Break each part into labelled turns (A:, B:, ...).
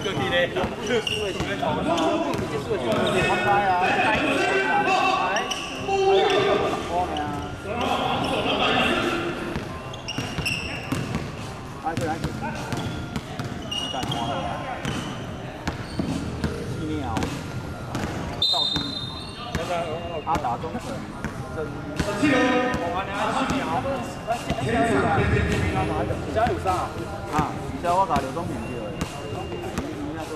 A: 嗯
B: 好的好的
A: 好的好的好的好的好的好
B: 的好的好的好的好的好的好
A: 的好的好的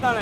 B: 干嘞！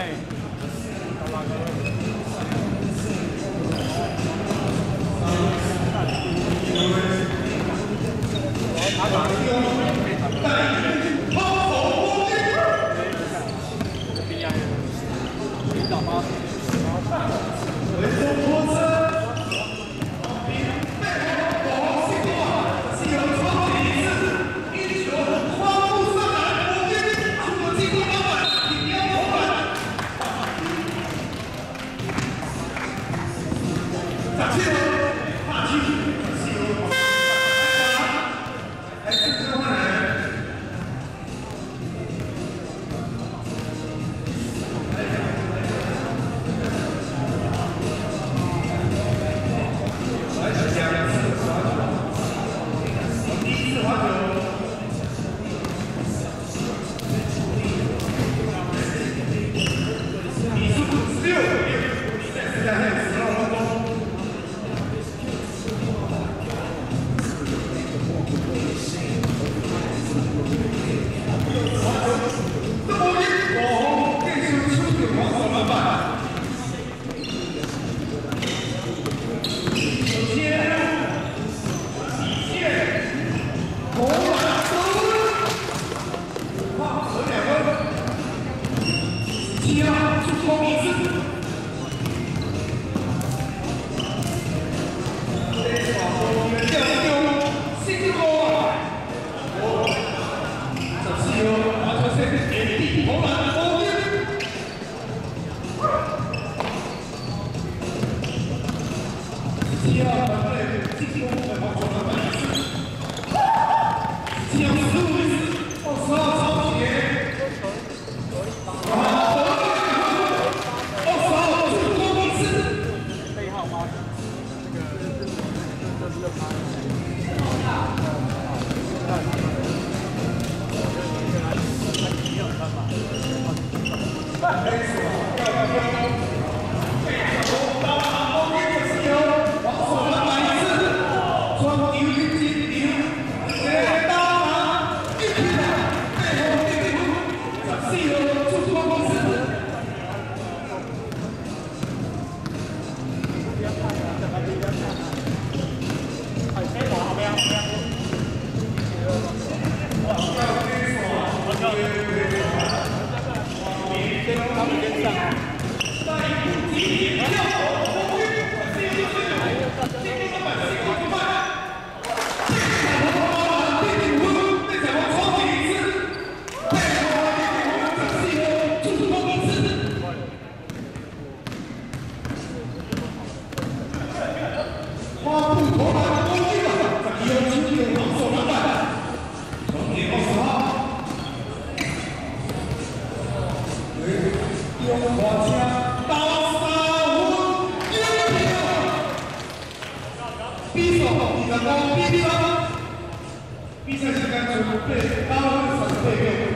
B: Pisa si calcio con te, Paolo Santego.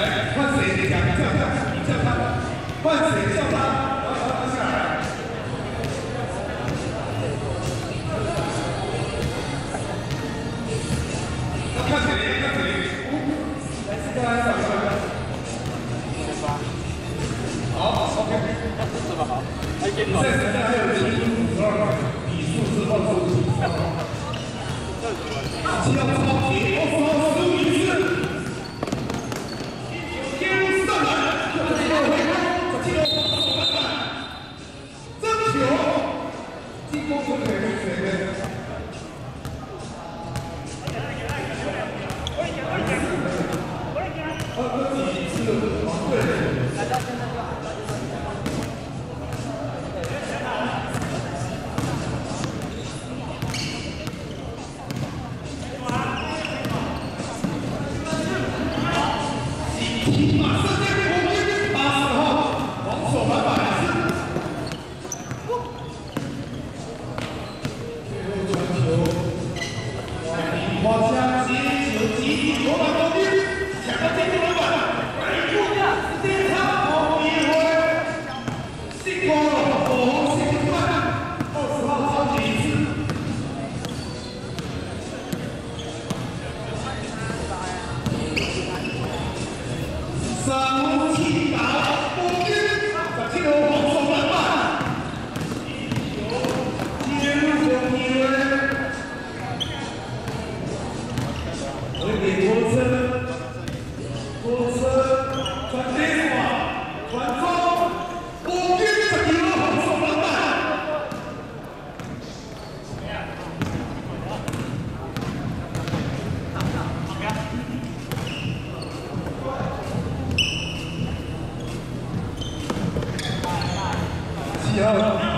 B: 来看自己的家乡这样这样这样看看自己的校方来了嗯好的好的好的好的好好的好的好的好的好的好的好的好的好的好的好的好的好 Nossa Deus! Italia. 감사합니다.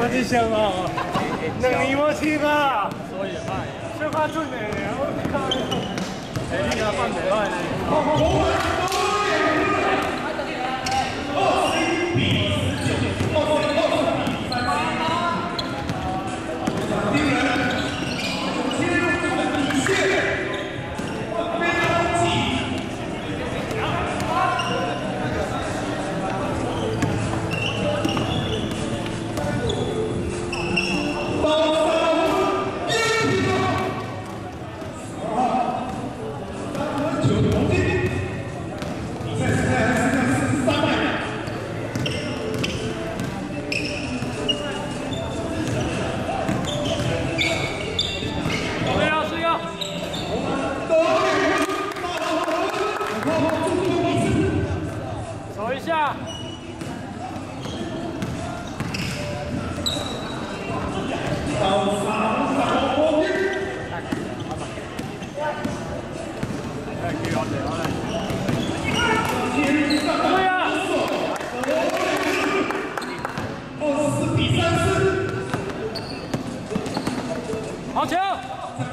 B: 我只想啊，两年没
A: 去吧，小可准的，我靠！哎，你阿放袂歹呢。